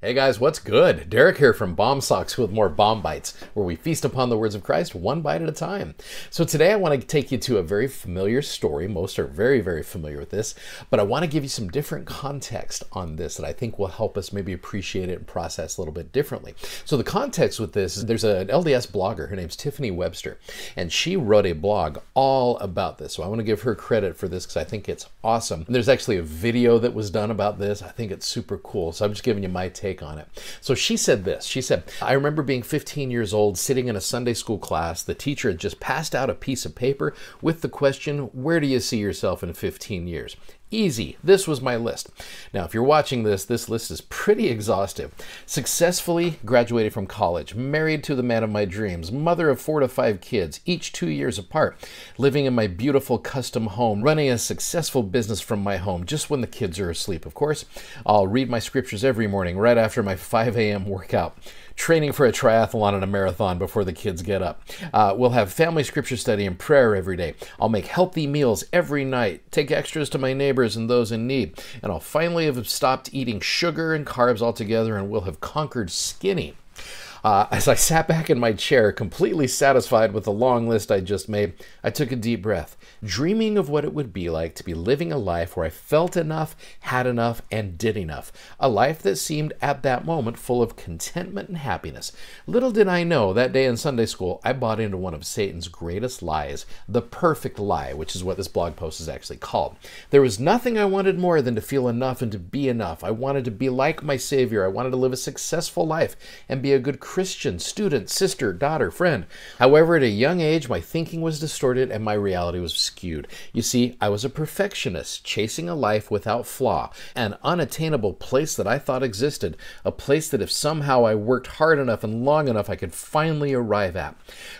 Hey guys, what's good? Derek here from BOM Socks with more BOM Bites, where we feast upon the words of Christ one bite at a time. So today I want to take you to a very familiar story. Most are very, very familiar with this, but I want to give you some different context on this that I think will help us maybe appreciate it and process a little bit differently. So the context with this is there's an LDS blogger, her name's Tiffany Webster, and she wrote a blog all about this. So I want to give her credit for this because I think it's awesome. And there's actually a video that was done about this. I think it's super cool. So I'm just giving you my take take on it. So she said this. She said, I remember being 15 years old, sitting in a Sunday school class. The teacher had just passed out a piece of paper with the question, Where do you see yourself in 15 years? Easy. This was my list. Now, if you're watching this, this list is pretty exhaustive. Successfully graduated from college, married to the man of my dreams, mother of four to five kids, each two years apart, living in my beautiful custom home, running a successful business from my home just when the kids are asleep, of course. I'll read my scriptures every morning right after my 5 a.m. workout training for a triathlon and a marathon before the kids get up. Uh, we'll have family scripture study and prayer every day. I'll make healthy meals every night, take extras to my neighbors and those in need. And I'll finally have stopped eating sugar and carbs altogether and we'll have conquered skinny. Uh, as I sat back in my chair, completely satisfied with the long list I just made, I took a deep breath, dreaming of what it would be like to be living a life where I felt enough, had enough, and did enough. A life that seemed at that moment full of contentment and happiness. Little did I know that day in Sunday school, I bought into one of Satan's greatest lies, the perfect lie, which is what this blog post is actually called. There was nothing I wanted more than to feel enough and to be enough. I wanted to be like my Savior. I wanted to live a successful life and be a good Christian, student, sister, daughter, friend. However, at a young age, my thinking was distorted and my reality was skewed. You see, I was a perfectionist, chasing a life without flaw, an unattainable place that I thought existed, a place that if somehow I worked hard enough and long enough, I could finally arrive at.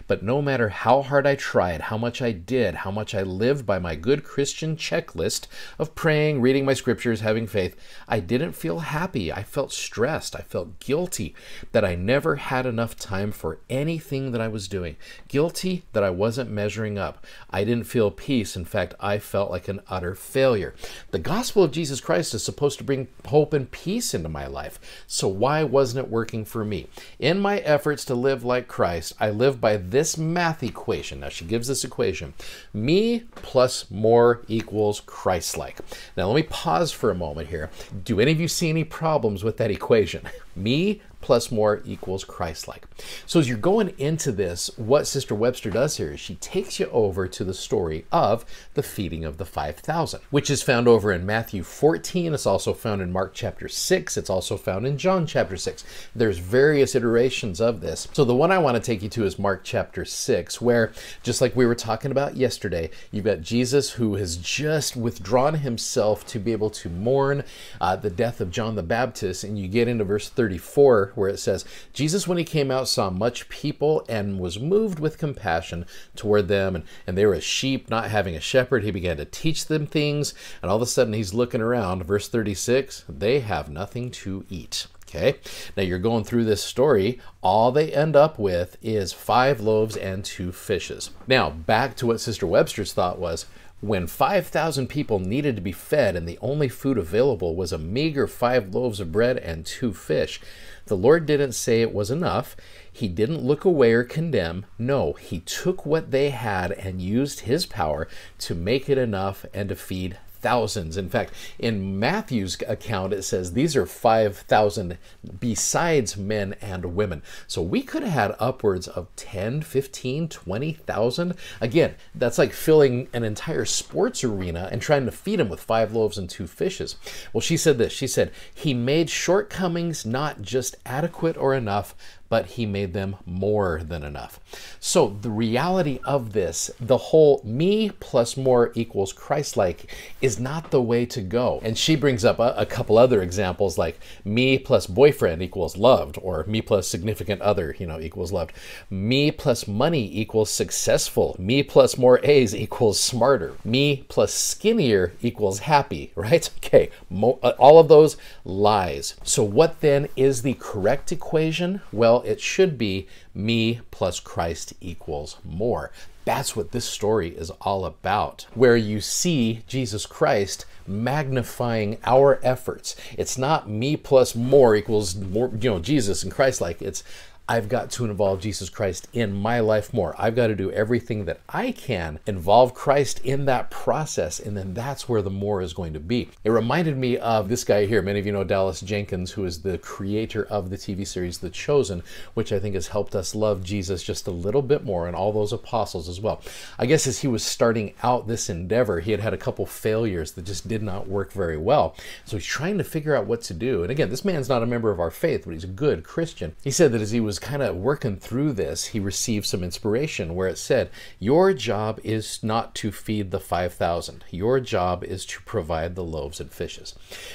But no matter how hard I tried, how much I did, how much I lived by my good Christian checklist of praying, reading my scriptures, having faith, I didn't feel happy. I felt stressed. I felt guilty that I never had enough time for anything that I was doing. Guilty that I wasn't measuring up. I didn't feel peace. In fact, I felt like an utter failure. The gospel of Jesus Christ is supposed to bring hope and peace into my life. So why wasn't it working for me? In my efforts to live like Christ, I live by this math equation. Now, she gives this equation me plus more equals Christ like. Now, let me pause for a moment here. Do any of you see any problems with that equation? Me plus more equals Christ-like. So as you're going into this, what Sister Webster does here is she takes you over to the story of the feeding of the 5,000, which is found over in Matthew 14. It's also found in Mark chapter 6. It's also found in John chapter 6. There's various iterations of this. So the one I want to take you to is Mark chapter 6, where just like we were talking about yesterday, you've got Jesus who has just withdrawn himself to be able to mourn uh, the death of John the Baptist, and you get into verse 34 where it says, Jesus, when he came out, saw much people and was moved with compassion toward them. And, and they were as sheep, not having a shepherd. He began to teach them things. And all of a sudden, he's looking around. Verse 36 they have nothing to eat. Okay, now you're going through this story. All they end up with is five loaves and two fishes. Now, back to what Sister Webster's thought was when 5,000 people needed to be fed and the only food available was a meager five loaves of bread and two fish, the Lord didn't say it was enough. He didn't look away or condemn. No, He took what they had and used His power to make it enough and to feed thousands. In fact, in Matthew's account, it says these are 5,000 besides men and women. So we could have had upwards of 10, 15, 20,000. Again, that's like filling an entire sports arena and trying to feed them with five loaves and two fishes. Well, she said this. She said, He made shortcomings not just adequate or enough, but he made them more than enough. So the reality of this, the whole me plus more equals Christ-like is not the way to go. And she brings up a, a, couple other examples like me plus boyfriend equals loved or me plus significant other, you know, equals loved. Me plus money equals successful. Me plus more A's equals smarter. Me plus skinnier equals happy, right? Okay, Mo uh, all of those lies. So what then is the correct equation? Well, well, it should be me plus Christ equals more. That's what this story is all about, where you see Jesus Christ magnifying our efforts. It's not me plus more equals more, you know, Jesus and Christ like. It's I've got to involve Jesus Christ in my life more. I've got to do everything that I can, involve Christ in that process, and then that's where the more is going to be. It reminded me of this guy here. Many of you know Dallas Jenkins, who is the creator of the TV series The Chosen, which I think has helped us love Jesus just a little bit more and all those apostles as well. I guess as he was starting out this endeavor, he had had a couple failures that just did not work very well. So he's trying to figure out what to do. And again, this man's not a member of our faith, but he's a good Christian. He said that as he was kind of working through this, he received some inspiration where it said, Your job is not to feed the 5,000. Your job is to provide the loaves and fishes.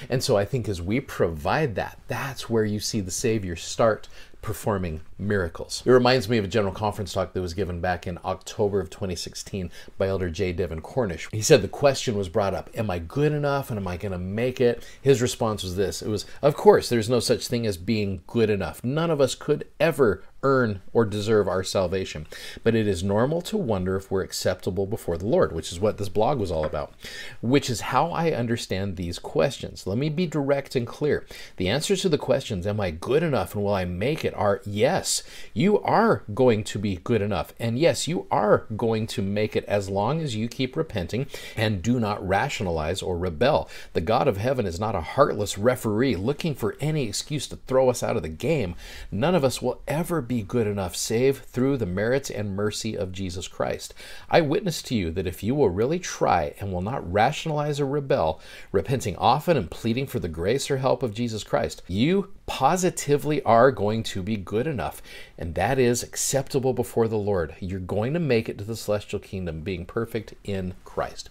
And so I think as we provide that, that's where you see the Savior start performing miracles. It reminds me of a general conference talk that was given back in October of 2016 by Elder J. Devin Cornish. He said the question was brought up, Am I good enough and am I going to make it? His response was this It was, Of course, there's no such thing as being good enough. None of us could ever earn or deserve our salvation. But it is normal to wonder if we're acceptable before the Lord, which is what this blog was all about, which is how I understand these questions. Let me be direct and clear. The answers to the questions, Am I good enough and will I make it, are yes, you are going to be good enough. And yes, you are going to make it as long as you keep repenting and do not rationalize or rebel. The God of heaven is not a heartless referee looking for any excuse to throw us out of the game. None of us will ever be be good enough save through the merits and mercy of Jesus Christ. I witness to you that if you will really try and will not rationalize or rebel, repenting often and pleading for the grace or help of Jesus Christ, you positively are going to be good enough, and that is acceptable before the Lord. You're going to make it to the celestial kingdom being perfect in Christ.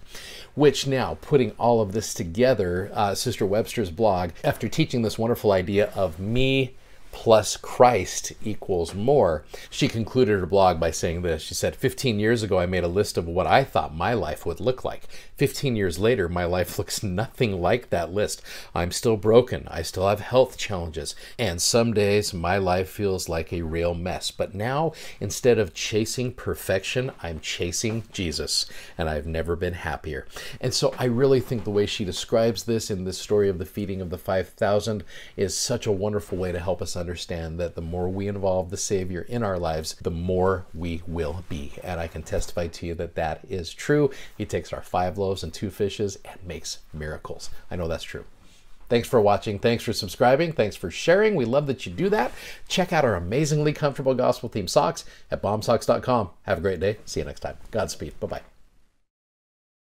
Which now, putting all of this together, uh, Sister Webster's blog, after teaching this wonderful idea of me plus Christ equals more. She concluded her blog by saying this. She said, 15 years ago, I made a list of what I thought my life would look like. 15 years later, my life looks nothing like that list. I'm still broken. I still have health challenges. And some days, my life feels like a real mess. But now, instead of chasing perfection, I'm chasing Jesus. And I've never been happier. And so I really think the way she describes this in this story of the feeding of the 5,000 is such a wonderful way to help us understand that the more we involve the Savior in our lives, the more we will be. And I can testify to you that that is true. He takes our five loaves and two fishes and makes miracles. I know that's true. Thanks for watching. Thanks for subscribing. Thanks for sharing. We love that you do that. Check out our amazingly comfortable gospel theme socks at bomsocks.com. Have a great day. See you next time. Godspeed. Bye bye.